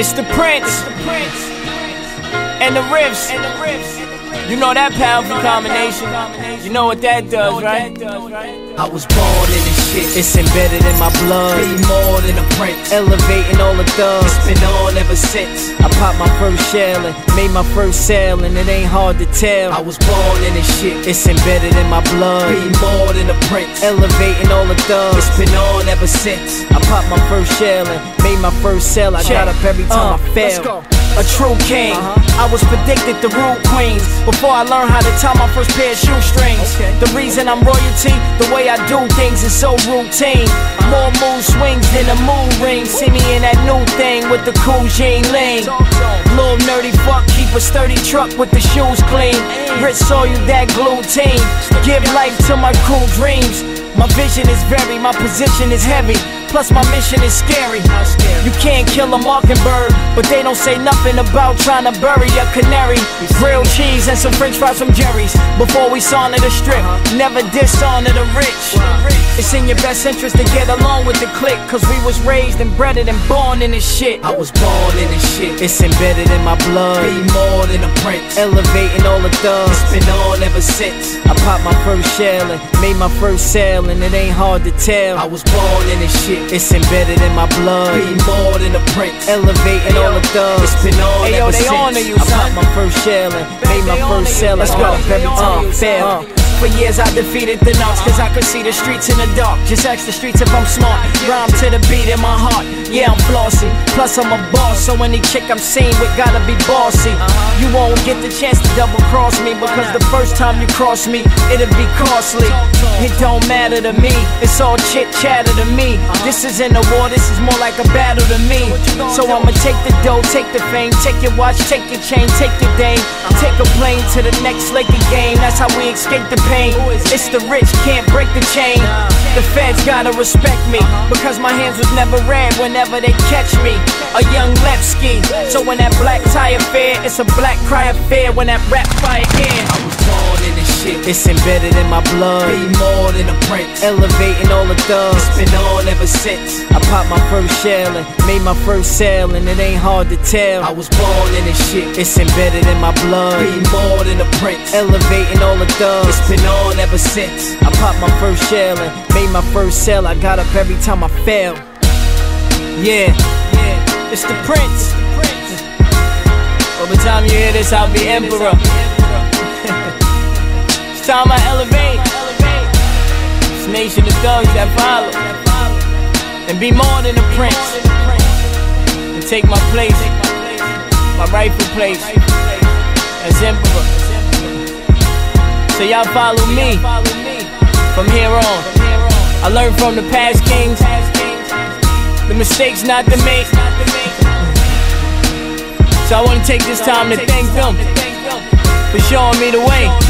It's the Prince and the Riffs. You know that powerful combination. You know what that does, right? I was born in this shit. It's embedded in my blood. Be more than a prince. Elevating all the thugs. It's been on ever since. I popped my first shell and made my first sale, and it ain't hard to tell. I was born in this shit. It's embedded in my blood. Be more than a prince. Elevating all the thugs. It's been on ever since. I popped my first shell and made my first sale. I got up every time Uh, I let's go. A true king. I was predicted to rule queens before I learned how to tie my first pair of shoestrings. The reason I'm royalty, the way I do things is so routine. More mood swings than a moon ring. See me in that new thing with the cool Jean Ling. Little nerdy fuck, keep a sturdy truck with the shoes clean. Rich you that glue team. Give life to my cool dreams. My vision is very, my position is heavy. Plus my mission is scary. You can't kill a mockingbird, but they don't say nothing about trying to bury a canary. Grilled cheese and some french fries from Jerry's before we sauna the strip. Never dishonor the rich. It's in your best interest to get along with the clique, cause we was raised and bred and born in this shit. I was born in this shit. It's embedded in my blood. Be more than a prince. Elevating all the thugs. It's been on ever since. I popped my first shell and made my first sale, and it ain't hard to tell. I was born in this shit. It's embedded in my blood. Be more than a prince. Elevating all the thugs. It's been on Hey yo, ever they since. honor you, I son. popped my first shell and made my first sale. Let's go. honor you, Every time, you, fail. son. Uh. For years I defeated the knocks Cause I could see the streets in the dark Just ask the streets if I'm smart Rhyme to the beat in my heart Yeah, I'm flossy. Plus I'm a boss So any chick I'm seen with gotta be bossy. You won't get the chance to double cross me Because the first time you cross me It'll be costly. It don't matter to me. It's all chit chatter to me. This isn't a war This is more like a battle to me. So I'ma take the dough Take the fame Take your watch Take your chain Take your dame. Take a plane to the next of game. That's how we escape the pain. It's the rich Can't break the chain. The feds gotta respect me Because my hands was never red Whenever they catch me A young Lepski So when that black tie affair It's a black cry affair When that rap fire in I was born in this shit. It's embedded in my blood Be more than a prince. Elevating all the thugs It's been on ever since. I popped my first shell and made my first sale, and it ain't hard to tell. I was born in this shit. It's embedded in my blood. Be more than a prince. Elevating all the thugs. It's been on ever since. I popped my first shell and made my first sale. I got up every time I fell. Yeah, yeah, it's the prince. By the time you hear this, I'll be emperor. it's time I elevate. This nation of thugs that follow. And be more than a prince. And take my place, my rightful place as emperor. So y'all follow me from here on. I learned from the past kings, the mistakes not to make. So I want to take this time to thank them for showing me the way.